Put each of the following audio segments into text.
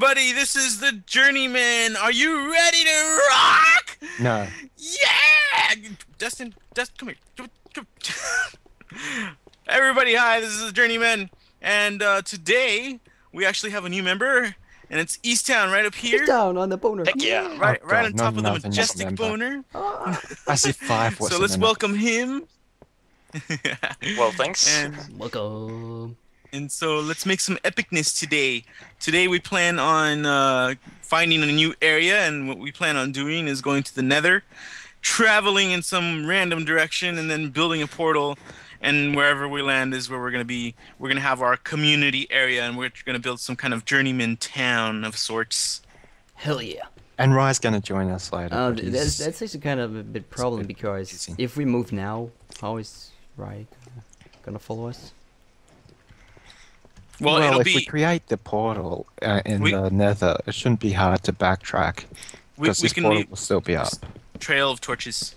everybody, this is the Journeyman. Are you ready to rock? No. Yeah! Dustin, Dustin, come here. Come- come- Everybody, hi, this is the Journeyman. And uh, today, we actually have a new member, and it's Esttown right up here. down on the boner. Heck yeah. Right, Oh, right God, on not top of the enough in this majestic boner. Ah, As if five So let's welcome him. Well, thanks. And welcome. And so let's make some epicness today. Today we plan on uh, finding a new area, and what we plan on doing is going to the Nether, traveling in some random direction, and then building a portal. And wherever we land is where we're gonna be. We're gonna have our community area, and we're gonna build some kind of journeyman town of sorts. Hell yeah. And Rye's gonna join us later. Uh, but that's that's actually kind of a bit problem bit because busy. if we move now, how is Rai gonna follow us? Well, well, it'll if we create the portal uh, in We- the Nether, it shouldn't be hard to backtrack we, because we this can portal leave will still be up. trail of torches.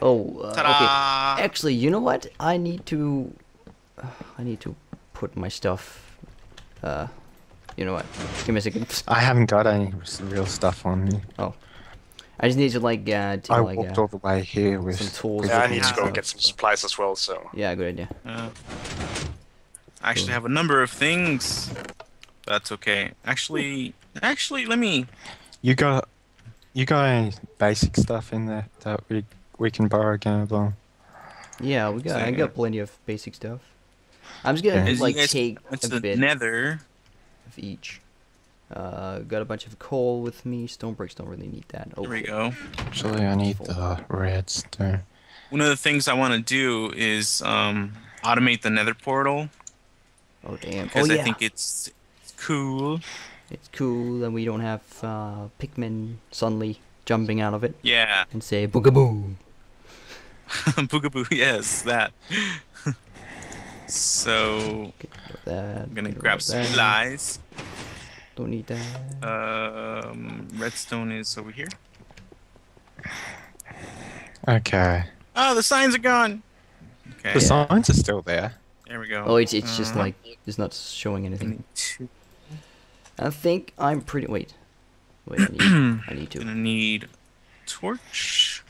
Oh, uh, okay. Actually, you know what? I need to. Uh, I need to put my stuff. Uh, you know what? Give me a second. I haven't got any real stuff on me. Oh. I just need to like uh, take I like walked uh, all the way here with. some tools. yeah, I need to go and get some supplies as well, so. Yeah, good idea. I actually have a number of things. That's okay. Actually, actually, let me. You got, you got any basic stuff in there that we we can borrow again, well? Yeah, we got. I got plenty of basic stuff. I'm just gonna Yeah. Like guys- take It's a the bit Nether. of each. Uh, got a bunch of coal with me. Stone bricks don't really need that. Oh, There we go. Actually, I need the redstone. One of the things I want to do is um, automate the Nether portal Oh damn. Oh because yeah. I think it's, it's cool. It's cool and we don't have uh, pigmen suddenly jumping out of it Yeah, and say boogaboo. boogaboo. Yes, that. so Get rid of that. I'm gonna get grab some that. supplies. Don't need that. Um, redstone is over here. Okay. Oh, the signs are gone. Okay, The signs are still there. There we go. oh, it's it's just Uh, like it's not showing anything. need. I think I'm pretty. Wait, wait. I need, I need to. Gonna need torch,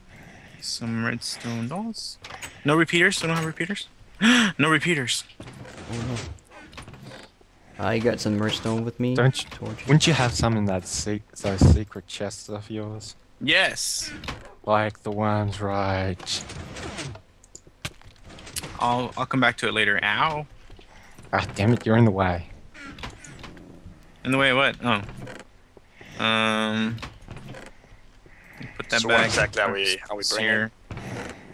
some redstone dolls. No repeaters. We don't have repeaters. no repeaters. Oh no. I got some redstone with me. Don't you- Torch. Wouldn't you have some in that se- those secret chests of yours? Yes. Like the ones right. I'll I'll come back to it later. Ow. Ah, damn it, you're in the way. In the way of what? Oh. Um. Put that So what back. exactly are we- are we bringing? Here.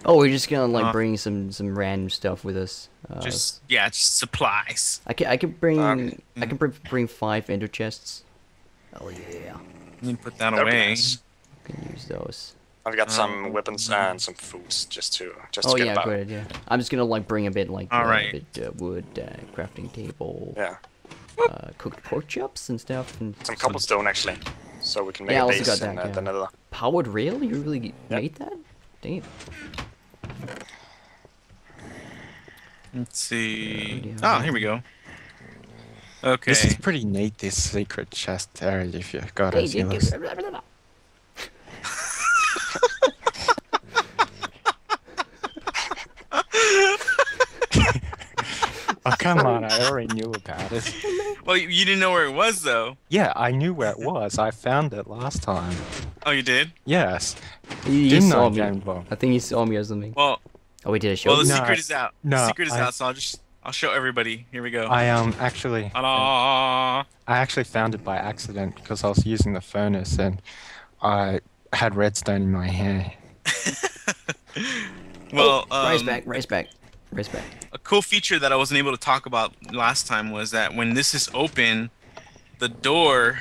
Oh, we're just gonna like Uh, bring some some random stuff with us. Uh, Just yeah, just supplies. I can I can bring Okay. I can bring, bring five ender chests. Oh yeah. Let me put that That'd be away. nice. Can use those. I've got some Um, weapons and some foods just to just Oh to get yeah, about. good idea. I'm just gonna like bring a bit like uh, Alright. a bit uh, wood, uh, crafting table, Yeah, uh, cooked pork chops and stuff, and some cobblestone actually, so we can make Yeah, I a also base got in that, the nether. powered rail. You really Yep. made that? Damn. Let's see. Yeah. Oh, here we go. Okay. This is pretty neat, this secret chest area, if you've got it. Hey, you you- know. Oh, come on, I already knew about it. Well, you you didn't know where it was though. Yeah, I knew where it was. I found it last time. Oh, you did. Yes. You, he Didn't saw I, me. Game I think you saw me or something. Well, Oh, we did a show. well, the No, secret is out. no, the secret is I- out, so I'll just I'll show everybody. Here we go. I um actually Ta-da! I actually found it by accident because I was using the furnace and I had redstone in my hair. Well, Rise um, back, rise back, rise back. a cool feature that I wasn't able to talk about last time was that when this is open, the door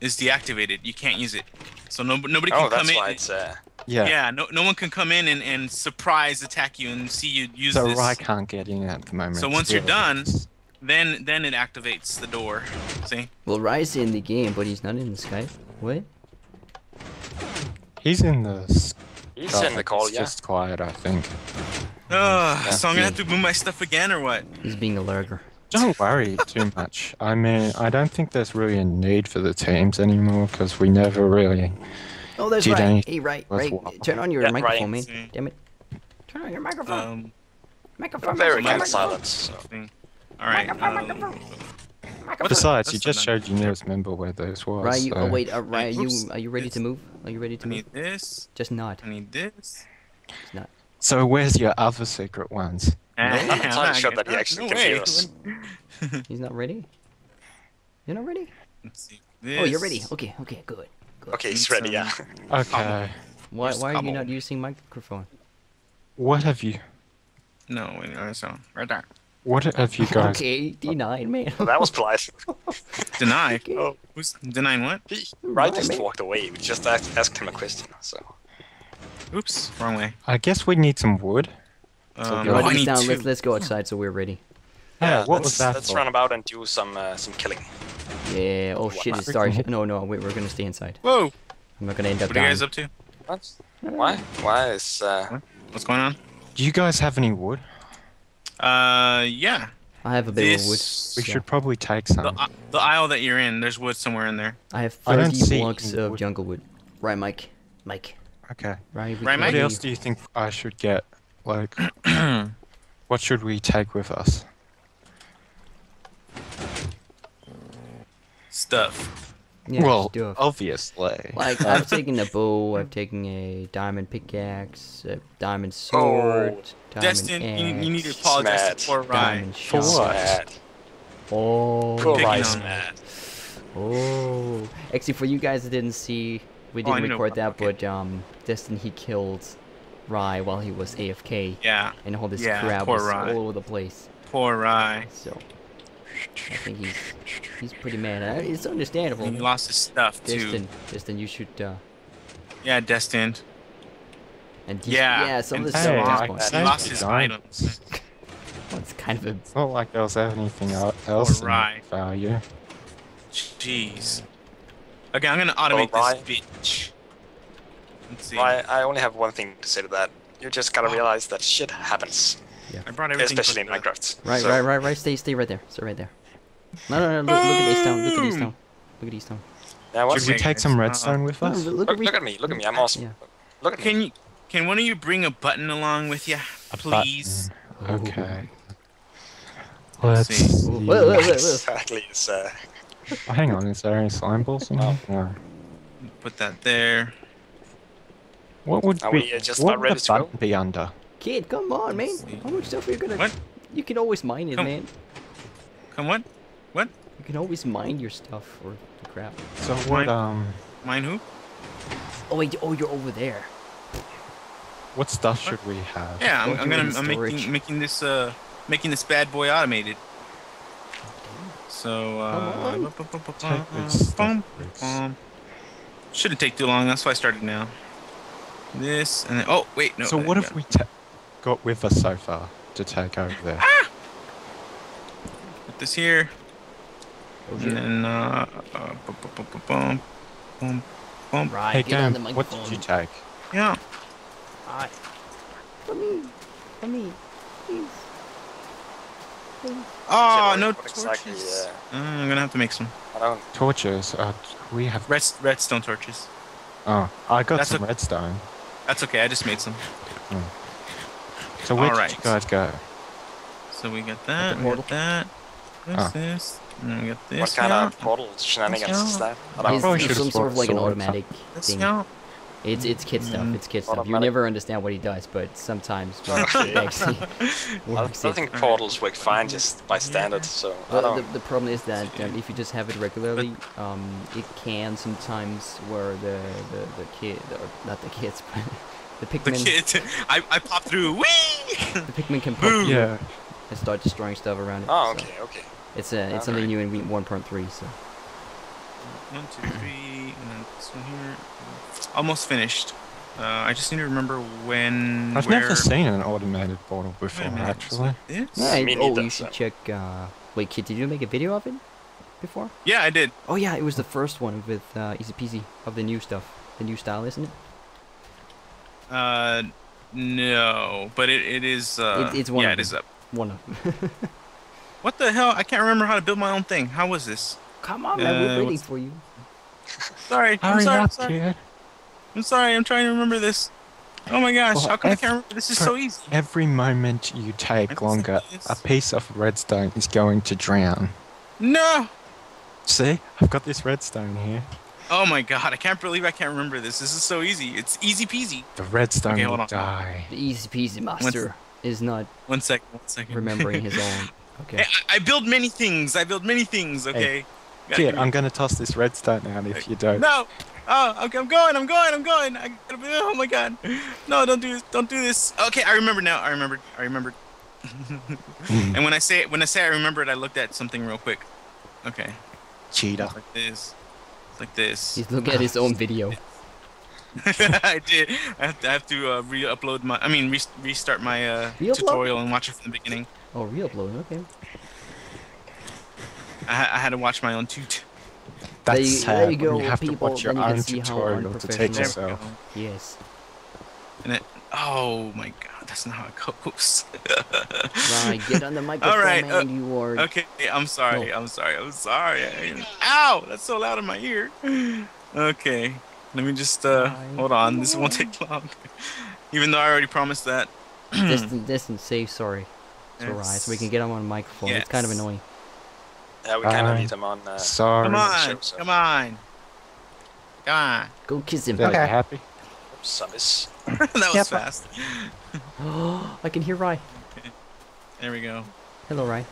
is deactivated. You can't use it. So no, nobody can Oh, come that's in. why it's uh, Yeah. yeah, no, no one can come in and, and surprise attack you and see you use So this. I can't get in at the moment. So once you're done- Then then it activates the door. See? Well, Rise in the game, but he's not in the Skype. What? He's in the. he's in the call, it's yeah. Just quiet, I think. Ugh, so I'm gonna have to move my stuff again or what? He's being a lurker. Don't worry too much. I mean, I don't think there's really a need for the teams anymore because we never really. Oh, that's Did right. any- Hey, right, right. Turn on your Yeah, microphone, right. man. Damn it. Turn on your microphone. Um, microphone. Very microphone, silence. So. All right. Microphone, um, microphone. What's Besides, you just showed your newest member where those was. Right, you, oh wait, uh, right, are you, are you ready to move? Are you ready I to move? need this. Just not, I need this. just not. So where's your other secret ones? I'm not entirely sure that he actually no can hear us. He's not ready? You're not ready? Let's see. Oh, you're ready. Okay, okay, good. good. Okay, he's ready. Yeah. some- Okay. Why, why are you come not using microphone? What have you? No, wait, no, so right there. What have you guys? Okay, D9, man. Well, that was polite. Deny. Okay. Oh, Who's denying what? he, right Right, just mate. walked away. We just asked, asked him a question. So Oops, wrong way. I guess we need some wood. Um, go I down. Let's let's go outside so we're ready. Yeah, what let's, was that Let's for? run about and do some uh, some killing. Yeah. Oh What shit! It happened? started. No, no. Wait, we're gonna stay inside. Whoa! I'm not gonna end up What are you dying. guys up to? What? Why? Why is uh? What's going on? Do you guys have any wood? Uh, yeah. I have a bit of wood. We Yeah. should probably take The, some. uh, the aisle that you're in, there's wood somewhere in there. I have I don't 30 see blocks of wood. jungle wood. Right, Mike. Mike. Okay. Right. we Right, can Mike? What do- else do you think I should get? Like, what should we take with us? Stuff. Yeah, well, stuff. obviously. Like uh, I've taken a bow, I've taken a diamond pickaxe, a diamond oh, sword, diamond Destin, you, you need to axe, apologize Smack. to poor Rye. diamond For shot. what? Oh, Poor Picking Rice, on- mad. oh. Actually, for you guys that didn't see, we Oh, didn't know. record that, Okay. but um, Destin he killed Rye while he was AFK, Yeah, and all this Yeah, crap was Rye. all over the place. poor Rye. So I think he's he's pretty mad. Uh, It's understandable. He lost his stuff too. Destin, Destin, you should uh, Yeah, destined. and he's- Yeah, yeah, some of and the stuff I was He saved lost the his diamonds. items. well, it's kind of a It's not like there was anything else in value. Jeez. Okay, I'm gonna automate Rye. this bitch. Let's see. Why? I only have one thing to say to that. You just gotta realize that shit happens, Yeah. I brought everything. especially in Minecraft. Right, So- right, right, right. Stay, stay right there. Stay right there. No, no, no. Look, look at Esttown. Look at East Boom. Town. Look at Esttown. Yeah, what's Should we take guys, some uh, redstone with No, us? look, Look, at look at me, look at me, I'm awesome. Yeah. Look at me. Can you? Can one of you bring a button along with you, please? Okay. Let's Let's see. see. Whoa, whoa, whoa, whoa. Exactly. It's, uh, Oh, hang on, is there any slime balls in here? No. Put that there. What would Are be, we, uh, just what about would ready the to go? button be under? Kid, come on, man. How much stuff are you gonna? What? You can always mine it, Come- man. Come what? What? You can always mine your stuff or the crap. So what Mine- um Mine who? Oh wait, oh you're over there. what stuff should we have? Yeah, I'm, Or I'm do it gonna. I'm storage. making making this uh making this bad boy automated. So uh. Come on. Take this stuff, bum, please. bum. Shouldn't take too long. That's why I started now. This and then. Oh wait, no. so what have we got with us so far to take over there? Put this here. And shit. then uh, uh bum, bum, bum, bum, bum, bum. Right, hey get on the Gam, what did you take? Yeah. Hi. For me, for me, please. Please. Oh, shit, no torches. exactly, uh, Uh, I'm gonna have to make some I don't. Torches. Uh, we have. red redstone torches. Oh, I got That's some a- redstone. That's okay. I just made some. So where did Alright. you guys go? So we got that. We portal. got that. What's Ah. this? And then we got this. What kind now, of portal shenanigans is that? I don't It's, probably it's should've some sort of like an swords. automatic This thing. now. It's it's kid stuff. Mm. It's kid stuff. You never understand what he does, but sometimes well, I works. I think portals work fine just by standard, so I Well, don't. the, the problem is that um, if you just have it regularly, um, it can sometimes where the the, the kid, or not the kids, but the The pigmen, kid. I I popped through. Whee! the pigmen can pop through Yeah. and start destroying stuff around it. Oh, so okay, okay. It's a it's something new in 1.3. So One, two, three, and then this one here. Almost finished. Uh, I just need to remember when. I've where, never seen an automated portal before, minute, actually. This? yeah, Me it- oh, you should so. check. Uh, wait, kid, did you make a video of it before? Yeah, I did. Oh yeah, it was the first one with uh, Easy Peasy of the new stuff, the new style, isn't it? Uh, no, but it, it is. Uh, It- it's one yeah, of it is them. up. One of them. What the hell? I can't remember how to build my own thing. How was this? Come on, man. Uh, We're waiting for you. Sorry. I'm sorry. I'm sorry. kid. I'm sorry. I'm trying to remember this. Oh my gosh. Well, how come I can't remember? This is so easy. Every moment you take longer, a piece of redstone is going to drown. No. See, I've got this redstone here. Oh my god. I can't believe I can't remember this. This is so easy. It's easy peasy. The redstone Okay, will on. die. The easy peasy master is not One second. One second. remembering his own. Okay. Hey, I, I build many things. I build many things. Okay. Gotta Kid, give I'm gonna toss this redstone out if you don't. No. Oh, okay, I'm going. I'm going. I'm going. I gotta be. Oh my god. No, don't do this. Don't do this. Okay, I remember now. I remembered. I remembered. and when I say when I say I remembered, I looked at something real quick. Okay. Cheetah. Like this. Like this. He's looking at his own video. I did. I have to, I have to uh, re-upload my. I mean, re- restart my uh, tutorial and watch it from the beginning. Oh, re-upload. Okay. I, I had to watch my own tut. There That's you- sad. there you go, you have to watch your then you own see tutorial to take There we unprofessional- yourself. go. Yes. And it. Oh my god, that's not how it goes. Right. Get on the microphone, right, uh, man. you are. Okay, I'm sorry. No. I'm sorry. I'm sorry. I- Ow! That's so loud in my ear. Okay, let me just uh Fine. hold on. This won't take long. Even though I already promised that. Destin, Destin, say sorry. It's alright. So we can get him on the microphone. It's kind of annoying. Yeah, we kind of need him on. Uh, Sorry. Come on, Sure, so- come on, come on. Go kiss him. Okay. happy? Summers. that was Yep. fast. I can hear Rai. There we go. Hello, Rai.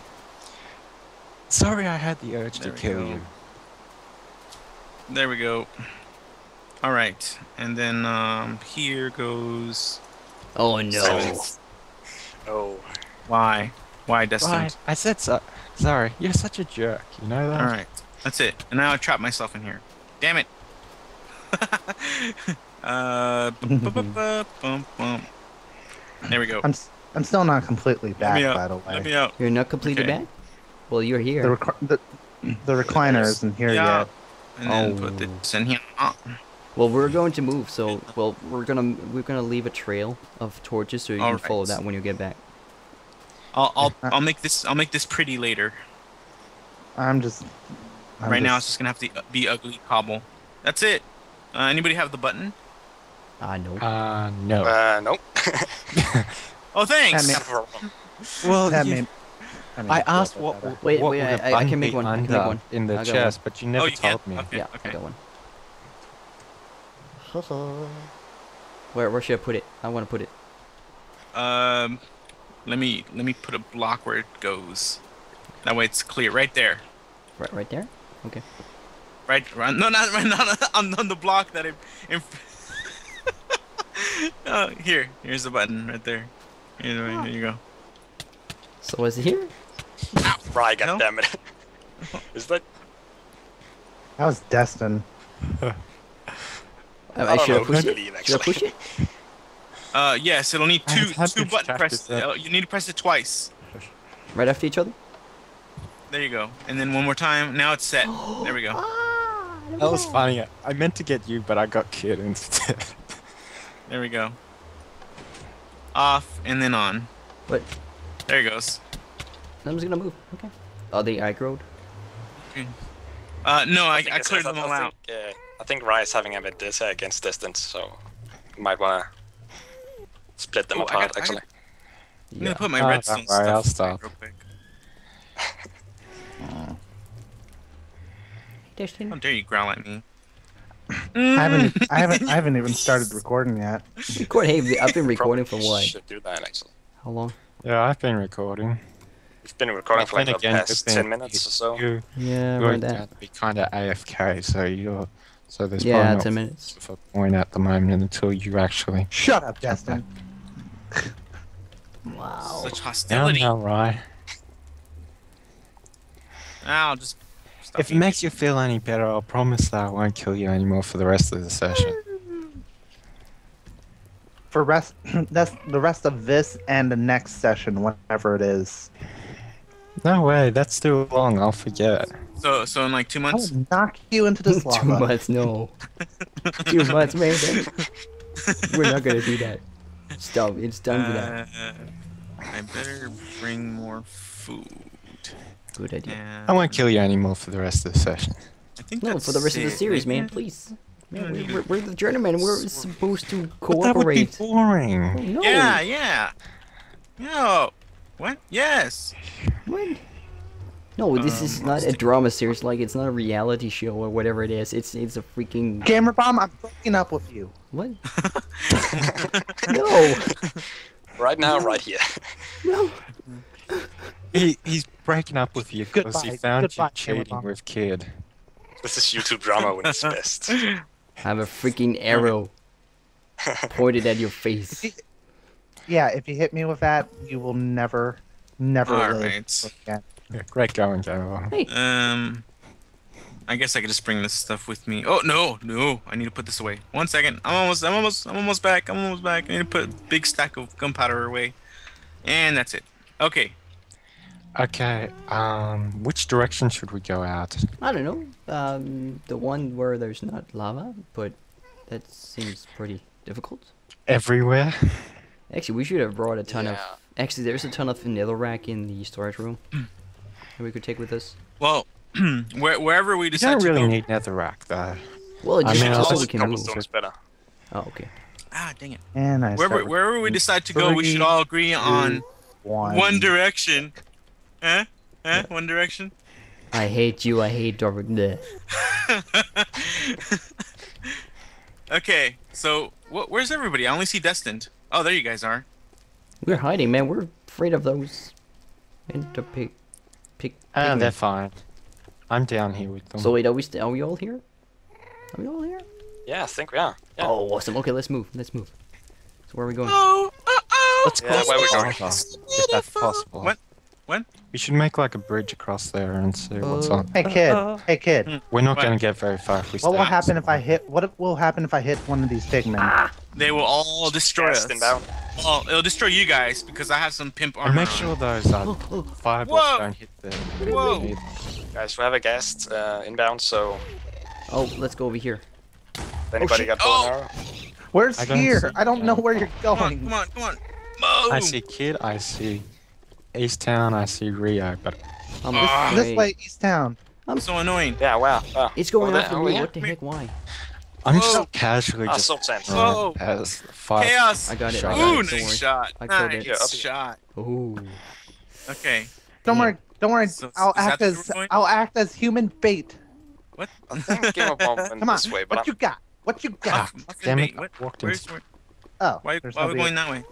Sorry, I had the urge There to kill go. you. There we go. All right, and then um here goes. Oh no. Silence. Oh, Why? Why destined? Right, I said so. Sorry, you're such a jerk. You know that? All right, that's it. And now I trap myself in here. Damn it. uh. There we go. I'm s- I'm still not completely back, by the way. Let me way. out. You're not completely Okay. back? Well, you're The, here. rec- the the recliner isn't here Yeah. yet. And then Oh. put this in here. Ah. Well, we're going to move, so well, we're gonna we're gonna leave a trail of torches so you can follow that when you get back. I'll I'll I'll make this I'll make this pretty later. I'm just. I'm right now it's just- just gonna have to be ugly cobble. That's it. Uh, anybody have the button? Ah, no. Uh, no. uh, nope. Oh, thanks. That Kind of a problem. well, that you- made- that made I asked a what, better. Wait, what wait, would I- I- I can make one, I can make under one. in the I got chest, but you never oh, you can? told me. Okay. yeah, okay. I got one. Where where should I put it? I want to put it. Um, let me let me put a block where it goes. That way it's clear. Right there. Right right there. Okay. Right. right no, not right. Not on, on the block that it. In, oh, here. Here's the button right there. Here, ah. here you go. So is it here? Right, No? goddammit. Is that? That was Destin. I, I I should know I push to it? believe, Should I actually. push it? Uh, yes. It'll need two two button practice presses. Uh, You need to press it twice. Right after each other? There you go. And then one more time. Now it's set. There we go. Ah, That was funny. I meant to get you, but I got kid instead. There we go. Off and then on. But There he goes. I'm just gonna move. Okay. Oh, they aggroed. Uh, no, I, I, think it's- cleared them all think, out. Uh, I think Rye is having a bit this uh, against distance, so you might wanna split them Oh, apart. got- I actually, I'm gonna put my Ah, redstone don't I'll stuff stop. real quick. Destiny. How dare you growl at me? I haven't. I haven't. I haven't even started recording yet. Record. Hey, I've been recording for what? Should do that actually. How long? yeah, I've been recording. We've been recording for like Then the again, past been- ten minutes or so. You, Yeah, you're around going that. to be kind of AFK, so you're so there's Yeah, probably ten not minutes. much of point at the moment until you actually. Shut up, Destin. Wow. Such Down hostility. now, right? I'll just. Stop If it makes you feel any better, I'll promise that I won't kill you anymore for the rest of the session. For rest, that's the rest of this and the next session, whatever it is. No way, that's too long. I'll forget. So, so in like two I months. will knock you into this Two months, no. Two months, man. We're not gonna do that. Stop. It's done with that. Uh, I better bring more food. Good idea. Yeah. I won't kill you anymore for the rest of the session. I think No, that's for the rest of the series, man, please. Man, we, we're, we're the journeyman. We're supposed to But that would be cooperate. boring. No. Yeah, yeah. No. What? Yes. What? No, this Um, is not a drama series. Like it's not a reality show or whatever it is. It's it's a freaking Gamerbomb, I'm breaking up with you. what? no, Right now, right here. no. He, he's breaking up with you because he found Goodbye, you cheating Bomb. with Kid. This is YouTube drama when it's best. Have a freaking arrow pointed at your face. Yeah, if you hit me with that, you will never, never All live right. Again. Yeah, great going, Gamer. Hey, Um, I guess I could just bring this stuff with me. Oh no, no! I need to put this away. One second. I'm almost. I'm almost. I'm almost back. I'm almost back. I need to put a big stack of gunpowder away, and that's it. Okay. Okay, um, which direction should we go out? I don't know. Um, the one where there's not lava, but that seems pretty difficult. Everywhere? Actually, we should have brought a ton Yeah. of. Actually, there's a ton of netherrack in the storage room that we could take with us. Well, where, wherever we You decide don't to really go. need netherrack, though. Well, it I just mean, just so also we can move. Better. Oh, okay. Ah, dang it. And I Wherever wherever we decide to go, we should all agree on one. one direction. Huh? Huh? One direction. I hate you. I hate Darwin. Bleh. okay, so wh- where's everybody? I only see Destined. Oh, there you guys are. We're hiding, man. We're afraid of those. And the pig. Pig. Ah, pigmen. they're fine. I'm down here with them. So wait, are we st- are we all here? Are we all here? Yeah, I think we are. Yeah. Oh, awesome. Okay, let's move. Let's move. So where are we going? Oh, uh oh. Let's Yeah, cross where we going? if that's possible. What? What? We should make like a bridge across there and see what's Uh, on. Hey kid, Uh, hey kid. We're not what? going to get very far if we What will happen if I hit? What will happen if I hit one of these pigmen? They will all destroy us. Cast inbound. Oh, it'll destroy you guys because I have some pimp armor. And make sure those uh, Oh, oh. fireballs Whoa! don't hit the Whoa! Guys, we have a guest uh, inbound, so Oh, let's go over here. anybody shit. got bow Oh. arrow? Where's I here? see I don't know where you're Come on, going. come on, come on. I see Kid, I see Esttown, I see Rio, but I'm Ah. this This way. way, Esttown. I'm So annoying. Yeah, wow. wow. It's going Over there, after me. What the heck? Why? I'm Whoa. just casually just salt sand. Whoa. throwing as fire. Chaos. I got it. I got Ooh, it. Nice shot. I killed nice it. Yeah, up shot. Ooh. Okay. Don't Yeah. worry. Don't worry. So- I'll act as? I'll act as human bait. What? I think Game of Come on. this way, but What I'm, you got? What you got? Muffin- muffin Damn it. What? Walked Where's, where, Oh, why, there's, why are we going that way?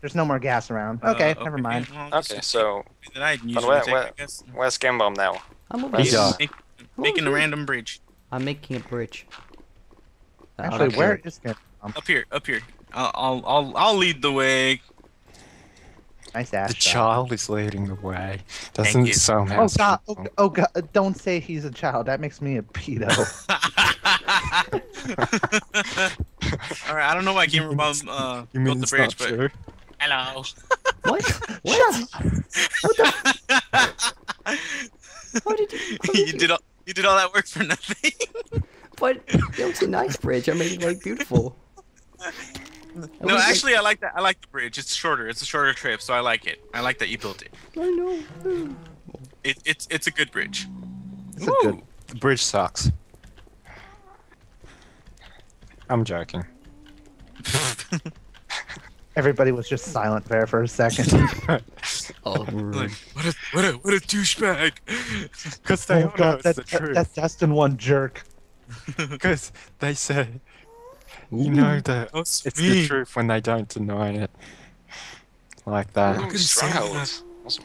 there's no more gas around. Uh, Okay, never mind. well, okay. So That I usually where- take, where- I guess. where's Game Bomb now? I'm over He's here. Make, I'm making a random bridge. I'm making a bridge. Actually, okay. where is it? Um, Up here, up here. I'll, I'll, I'll, I'll lead the way. nice ass the shot. child is leading the way. Doesn't you. sound Oh god! Oh, oh god! Don't say he's a child. That makes me a pedo. All right, I don't know why Gamerbomb uh, You mean built the it's bridge, but true? hello. What? What? what the? How did you? How you did did all, you did all that work for nothing. But it was a nice bridge. I made it like beautiful. No, was like- actually, I like that. I like the bridge. It's shorter. It's a shorter trip, so I like it. I like that you built it. I know. It, it's it's a good bridge. It's a good. The bridge sucks. I'm joking. Everybody was just silent there for a second. Oh, Like, what a what a what a douchebag. Because they oh all god, that, that, that's Dustin one jerk. Because they say, you know that Oh, it's the truth when they don't deny it. Like that. Ooh. Ooh, can say Stronghold. that. Awesome.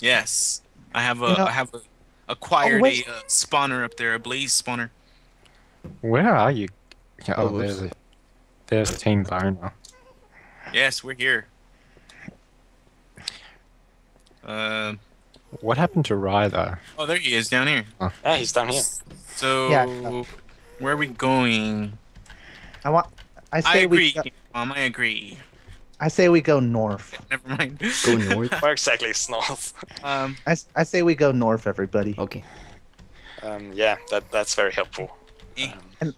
Yes, I have a You know- I have a, acquired wait. a uh, spawner up there, a blaze spawner. Where are you? Oh, Oh, there's a, there's Team Boner. Yes, we're here. Uh, What happened to Rye though? oh, there he is down here. Yeah, he's down here. So, Yeah. where are we going? I want. I I agree, we. Go, Mom. I agree. I say we go north. Never mind. Go north. Where exactly is north? Um, I, s- I say we go north, everybody. Okay. Um, yeah, that that's very helpful. Eh. Um,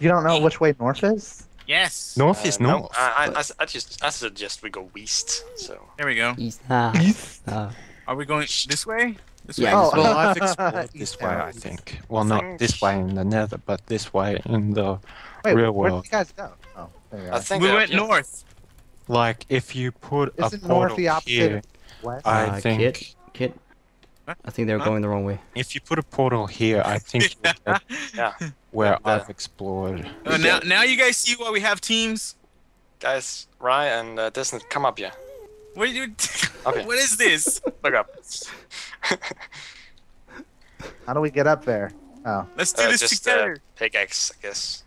You don't know which way north is? yes. North uh, is no, north. I, I, I, I just I suggest we go west. So There we go. East. Ah. East. ah. Are we going this way? This Yeah, way? Oh, Well, I've explored this way. I think. Well, not this way in the nether, but this way in the Wait, real where did world. you guys go? Oh, there you I are. think we went north. Like, if you put a Isn't north portal the opposite here, west? I Uh, think Kit, Kit. I think they're Huh? going the wrong way. if you put a portal here, I think you'll Yeah, where the- I've explored. Uh, now, now you guys see why we have teams. guys, Ryan and uh, Destin, come up here. What are you? Okay. what is this? Look up. How do we get up there? Oh, Let's do Uh, this just uh, together. pickaxe, I guess.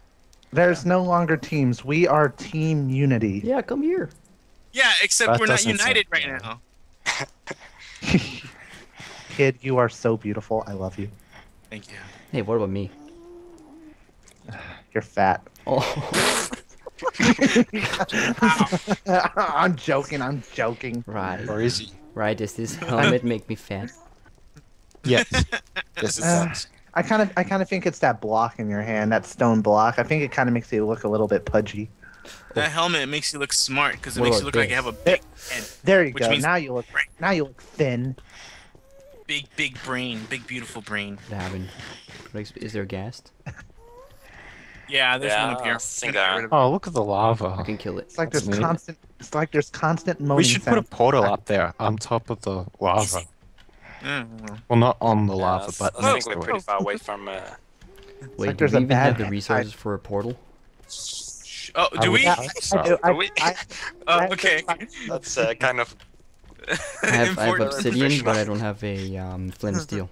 there's no longer teams. We are Team Unity. Yeah, come here. yeah, except That we're not united sound right now. Kid, you are so beautiful. I love you. Thank you. Hey, what about me? You're fat. Oh, I'm joking. I'm joking. right. Or is he? Right, does this helmet make me fat? Yes. yes, it Uh, does. I kind of, I kind of think it's that block in your hand, that stone block. I think it kind of makes you look a little bit pudgy. That helmet makes you look smart because it What makes you about look like you have a big head, There you go. Now you look, Right. now you look thin. big, big brain, big beautiful brain. What happened? Is there a ghast? Yeah, there's Yeah, one up here. I think Gonna get there rid of- Oh, look at the lava. I lava. can kill it. It's like That's there's neat. constant. It's like there's constant moaning. We should put a portal up there on top of the lava. Mm. Well, not on the Yeah, lava, I but I think we're pretty far away from. Uh, Wait, like do there's we even have the guy- resources for a portal? Oh, do would we? Yeah, think I do. I, we? I, Oh, okay. that's uh, kind of. I have, I have obsidian, but I don't have a um, flint and steel.